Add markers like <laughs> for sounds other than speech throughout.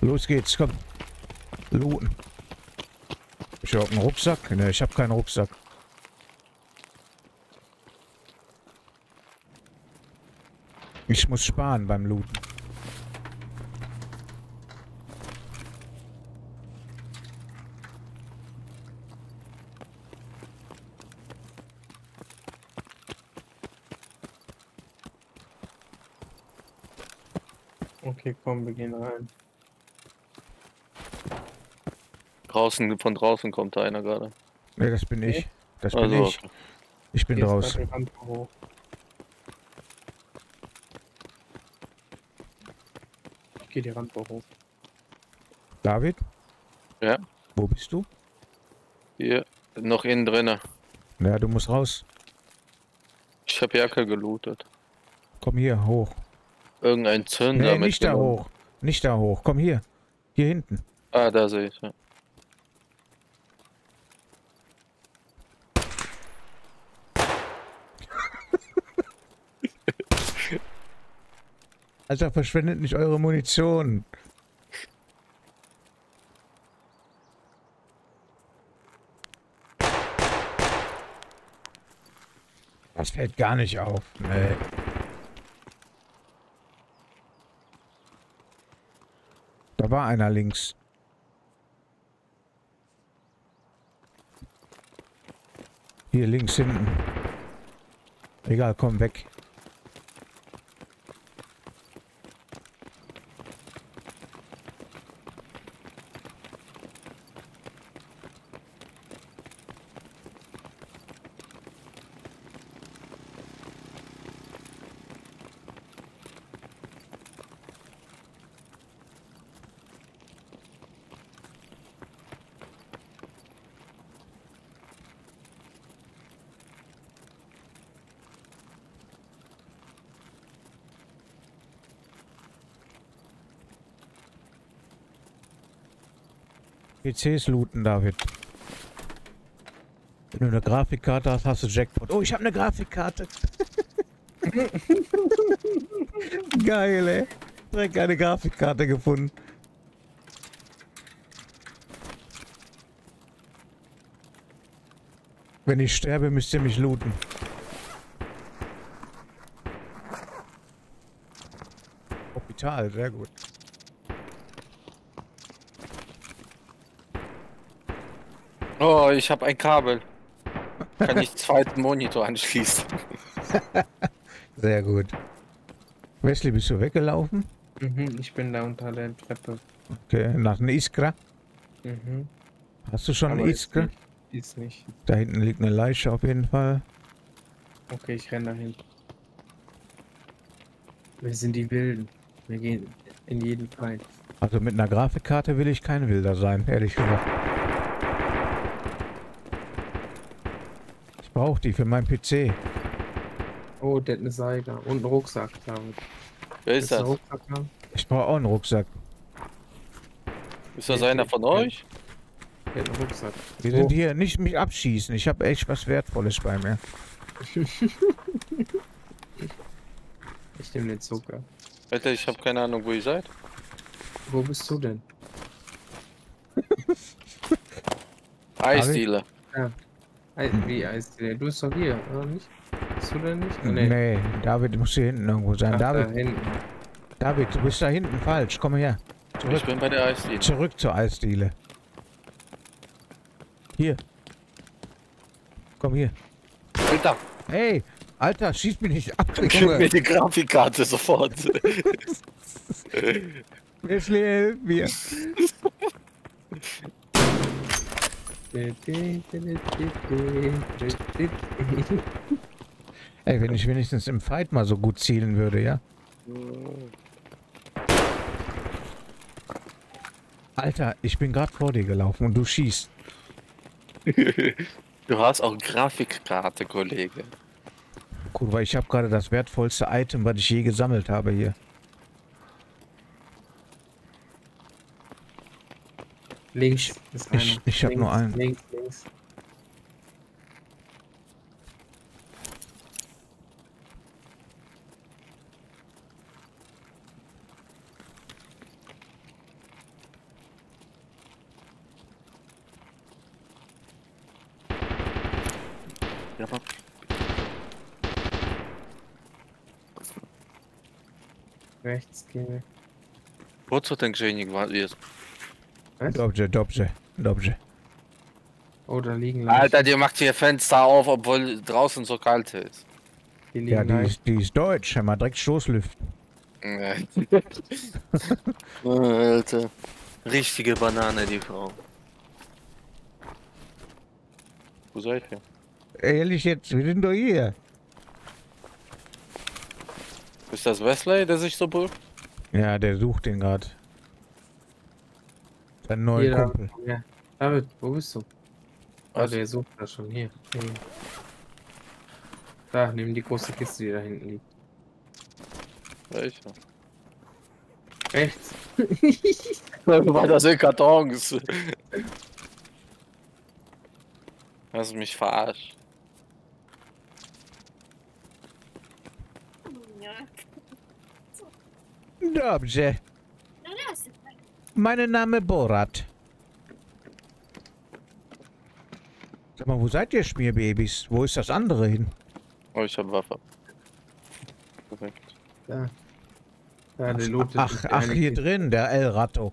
Los geht's, komm. Looten. Ich habe einen Rucksack? Ne, ich habe keinen Rucksack. Ich muss sparen beim Looten. Okay, komm, wir gehen rein. Draußen, von draußen kommt da einer gerade. Ne, das bin ich. Das bin Also, ich. Ich bin raus. hoch. Ich gehe die Rampe hoch. David? Ja. Wo bist du? hier, noch innen drinne. Ja, du musst raus. Ich habe Jacke gelootet. Komm hier hoch. Irgendein Zünder Nee, nicht da hoch. Nicht da hoch. Komm hier. Hier hinten. Ah, da sehe ich. Ja. Alter, verschwendet nicht eure Munition. Das fällt gar nicht auf. Nee. Da war einer links. Hier links hinten. Egal, komm weg. PCs looten, David. Wenn du eine Grafikkarte hast, hast du Jackpot. Oh, ich habe eine Grafikkarte. <laughs> Geil, ey. Direkt eine Grafikkarte gefunden. Wenn ich sterbe, müsst ihr mich looten. Hospital, sehr gut. Oh, ich habe ein Kabel. Kann ich zweiten Monitor anschließen. <laughs> Sehr gut. Wesley, bist du weggelaufen? Mhm, ich bin da unter der Treppe. Okay, nach einer Iskra. Mhm. Hast du schon Aber eine ist Iskra? nicht- Ist nicht. Da hinten liegt eine Leiche auf jeden Fall. Okay, ich renne dahin. Wir sind die Wilden. Wir gehen in jeden Fall. Also mit einer Grafikkarte will ich kein Wilder sein, ehrlich gesagt. Brauche die für meinen PC. Oh, der hat eine Seite und einen Rucksack damit. Wer ist das? Rucksack da? Ich brauche auch einen Rucksack. Ist das einer von euch? Der hat einen Rucksack. Wir sind hier nicht mich abschießen. Ich habe echt was Wertvolles bei mir. <laughs> Ich nehme den Zucker. Alter, ich habe keine Ahnung, wo ihr seid. Wo bist du denn? Eisdealer. Ei- Wie heißt der? Du bist doch hier, oder nicht? Bist du denn nicht? Ah, Nee. David muss hier hinten irgendwo sein. Ach, da David, hinten. David, du bist da hinten falsch. Komm her. Ich Zurück, bin bei der Eisdealer. zurück zur Eisdiele. Hier. Komm hier. Alter, Hey, Alter, schieß mich nicht ab, gib Junge. mir die Grafikkarte sofort. Wesley, hilf mir. Ey, wenn ich wenigstens im Fight mal so gut zielen würde, ja? Alter, ich bin gerade vor dir gelaufen und du schießt. <laughs> Du hast auch Grafikkarte, Kollege. Gut, weil ich habe gerade das wertvollste Item, was ich je gesammelt habe hier. Links ist. Ich, ich habe nur einen. Links, links. Rechts gehen. Wozu co ten grzejnik jest? Dobrze, dobrze, dobrze. Oh, da liegen Leichen. Alter, der macht hier Fenster auf, obwohl draußen so kalt ist. Liegen Ja, die ist, die ist deutsch. Hör mal, direkt Stoßlüften. Nee. <laughs> Alter. Richtige Banane, die Frau. Wo seid ihr? Ehrlich jetzt, wir sind doch hier. Ist das Wesley, der sich so bull? Ja, der sucht den gerade. Sein neuer Hier, da- Kumpel. Ja. David, wo bist du? Ah, Was? der sucht da schon. Hier. Hier. Da, neben die große Kiste, die da hinten liegt. Welcher? Rechts. <laughs> Das sind Kartons. Hast du mich verarscht? Dobrze. Mein Name Borat. Sag mal, wo seid ihr Schmierbabys? Wo ist das andere hin? Oh, ich hab Waffe. Perfekt. Da. Da. Ach, ach, eine hier drin, der El Ratto.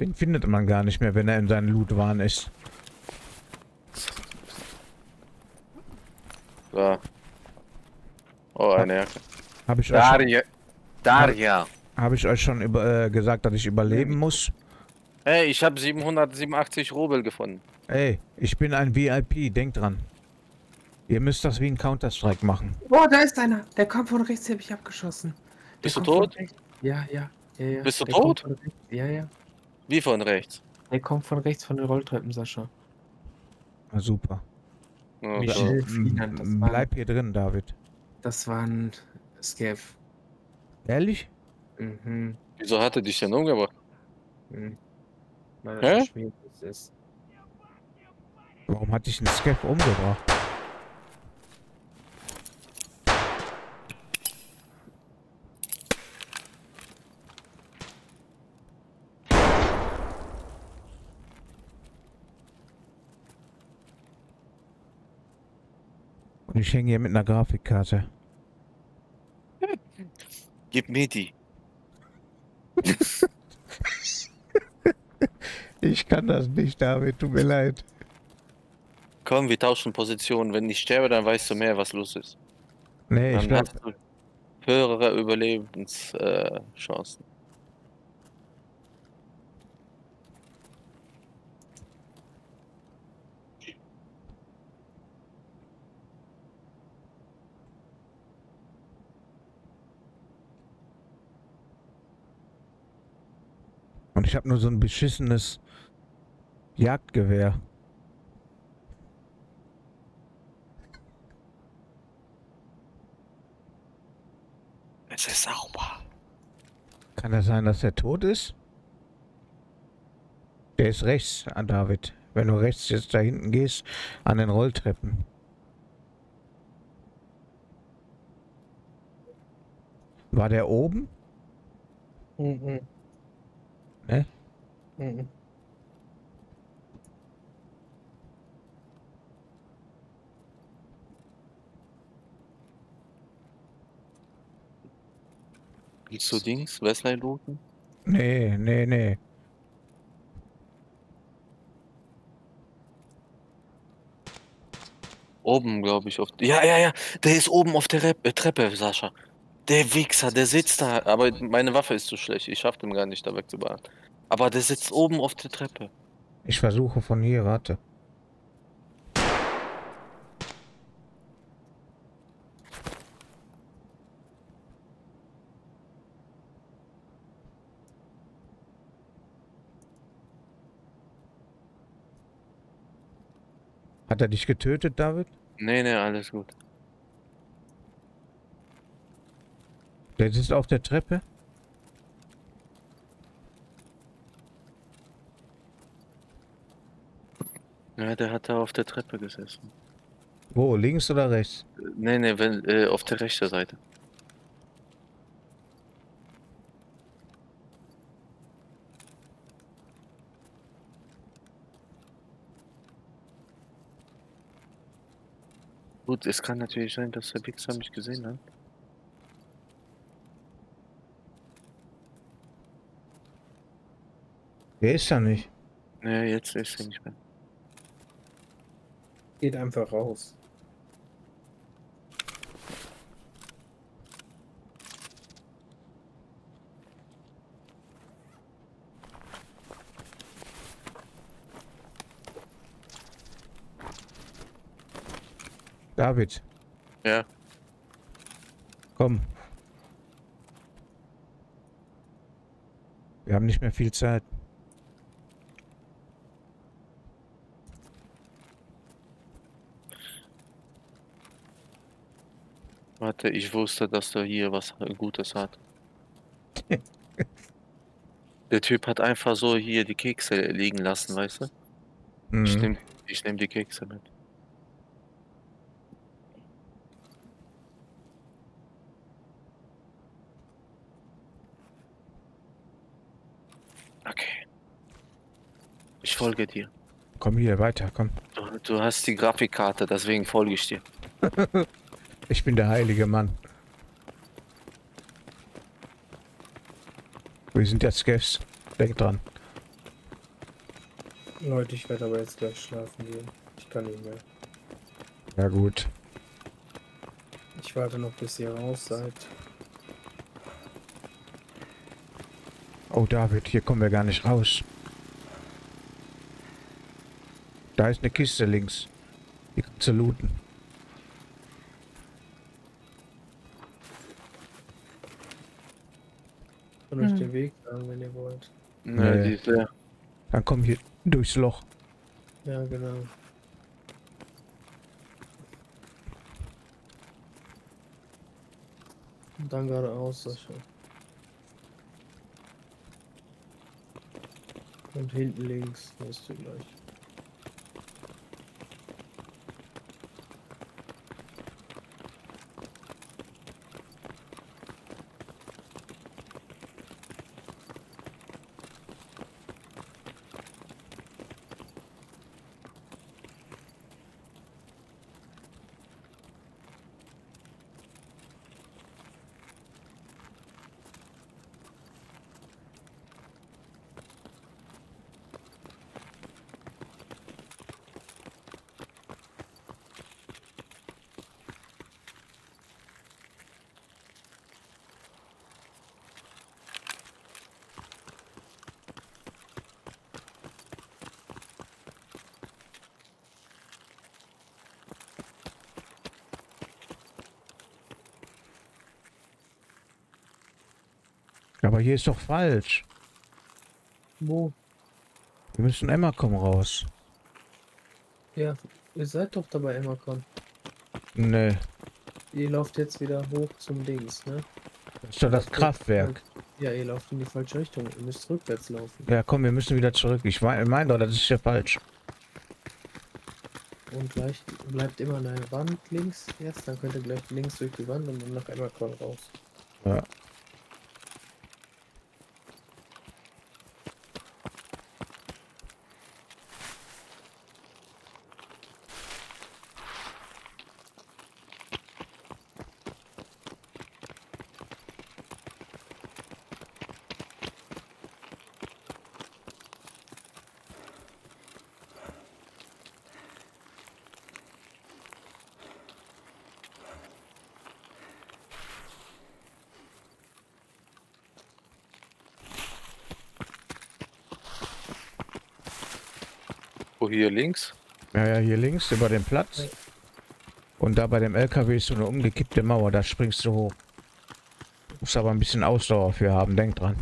Den findet man gar nicht mehr, wenn er in seinen Lootwahn ist. Da. Oh, eine Jacke. Habe ich, Daria. Daria. Hab ich euch schon über, äh, gesagt, dass ich überleben muss? Hey, ich habe 787 Rubel gefunden. Ey, ich bin ein VIP, denkt dran. Ihr müsst das wie ein Counter-Strike machen. Oh, da ist einer. Der kommt von rechts, den hab ich abgeschossen. Der Bist du tot? Ja, ja, ja, ja. Bist du Der tot? Ja, ja. Wie von rechts? Der kommt von rechts von den Rolltreppen, Sascha. Na, super. Oh, Wie Gott. schnell- M- Fliehend, das m- war- Bleib hier drin, David. Das war ein Scav. Ehrlich? Mhm. Wieso hat er dich denn umgebracht? mhm. Weil Hä? das Schmied ist. Warum hat dich ein Scav umgebracht? Und ich hänge hier mit einer Grafikkarte. Gib mir die. Ich kann das nicht, David, tut mir leid. Komm, wir tauschen Positionen. Wenn ich sterbe, dann weißt du mehr, was los ist. Nee, ich Dann hast du höhere Überlebenschancen. Und ich habe nur so ein beschissenes Jagdgewehr. es ist sauber. Kann es sein, dass er tot ist? Der ist rechts, David. Wenn du rechts jetzt da hinten gehst, an den Rolltreppen. War der oben? Mhm. Ne? Mhm. Willst du Dings? Wesley looten? Nee, nee, nee. Oben, glaube ich. Auf ja, ja, ja. Der ist oben auf der Rep äh, Treppe, Sascha. Der Wichser, der sitzt da. Aber meine Waffe ist zu schlecht. Ich schaff dem gar nicht, da wegzubauen. Aber der sitzt oben auf der Treppe. Ich versuche von hier, warte. Hat er dich getötet, David? Nee, nee, alles gut. Der sitzt auf der Treppe? Ja, der hat da auf der Treppe gesessen. Wo, links oder rechts? Nee, nee, wenn, äh, auf der rechten Seite. Gut, es kann natürlich sein, dass der Wichser mich gesehen hat. Der ist ja nicht. Ja, jetzt ist er nicht mehr. Geht einfach raus. David, Ja, komm. Wir haben nicht mehr viel Zeit. Warte, ich wusste, dass er hier was Gutes hat. <laughs> Der Typ hat einfach so hier die Kekse liegen lassen, weißt du? Mhm. Ich nehme ich nehm die Kekse mit. Okay. Ich folge dir. Komm hier weiter, komm. Du, du hast die Grafikkarte, deswegen folge ich dir. <laughs> Ich bin der heilige Mann. Wir sind jetzt Gäste. Denk dran. Leute, ich werde aber jetzt gleich schlafen gehen. Ich kann nicht mehr. Ja gut. Ich warte noch, bis ihr raus seid. Oh David, hier kommen wir gar nicht raus. Da ist eine Kiste links. Die kannst du looten. Kann euch Hm. den Weg sagen, wenn ihr wollt. Ne, Nee. die ist leer. Dann komm hier durchs Loch. Ja, genau. Und dann geradeaus, Sascha. Und hinten links, weißt du gleich. Aber hier ist doch falsch. Wo? Wir müssen Emma kommen raus. Ja, ihr seid doch dabei, Emmercon. Nee, Ihr lauft jetzt wieder hoch zum Dings, ne? das ist doch das Kraftwerk. Ja, ihr lauft in die falsche Richtung. Ihr müsst rückwärts laufen. Ja, komm, wir müssen wieder zurück. Ich meine mein doch, das ist ja falsch. Und gleich bleibt immer eine Wand links jetzt. Dann könnt ihr gleich links durch die Wand und dann nach Emmercon raus. Ja. Wo hier links? Ja, ja, hier links über den Platz. Und da bei dem LKW ist so eine umgekippte Mauer, da springst du hoch. Musst aber ein bisschen Ausdauer für haben, denk dran.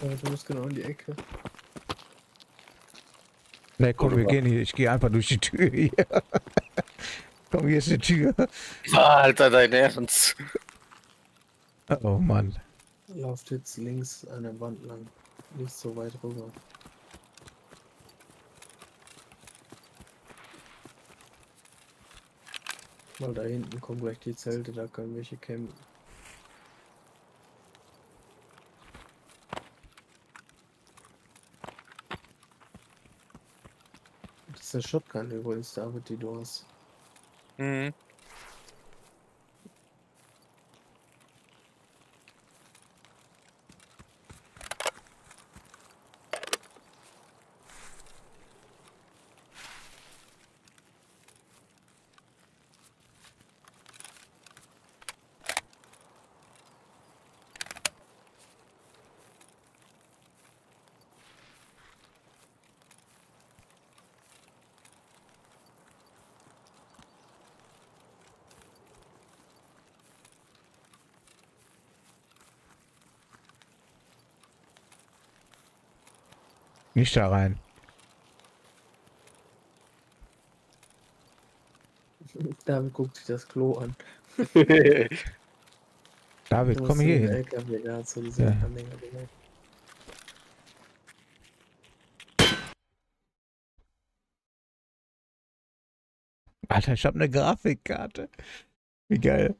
Du musst genau in die Ecke. Ne, komm, wir gehen hier. Ich gehe einfach durch die Tür hier. <laughs> komm, hier ist die Tür. Alter, dein Ernst. Oh Mann. Lauft jetzt links an der Wand lang. Nicht so weit rüber. Weil da hinten kommen gleich die Zelte, da können welche campen. Shotgun übrigens, David, die du hast. Mhm. Nicht da rein. <laughs> David guckt sich das Klo an. <laughs> David, komm hier hin. LKW da zu dieser Ja. Anhänger gelegt. Alter, ich habe eine Grafikkarte. Wie geil.